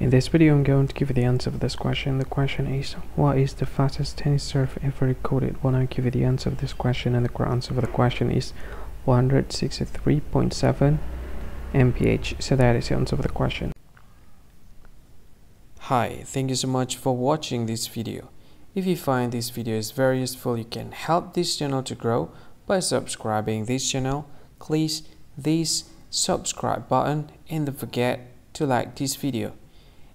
In this video I'm going to give you the answer for this question. The question is what is the fastest tennis serve ever recorded? When I give you the answer of this question and the answer for the question is 163.7 mph. So that is the answer for the question. Hi, thank you so much for watching this video. If you find this video is very useful, you can help this channel to grow by subscribing this channel. Please this subscribe button and don't forget to like this video.